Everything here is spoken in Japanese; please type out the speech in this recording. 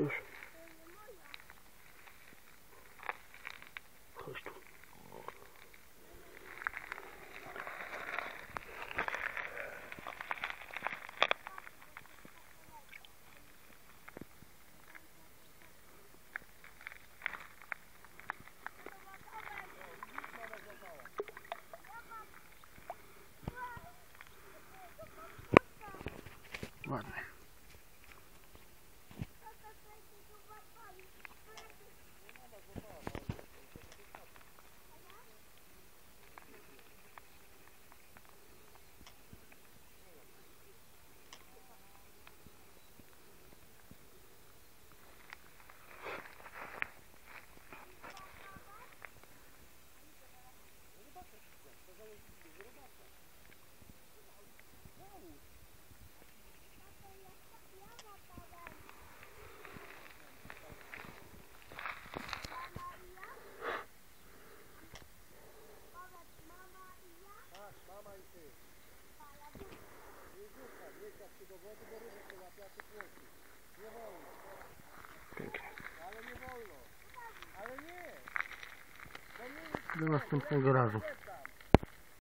よいしょ。返しと。Ладно. Do następnego razu.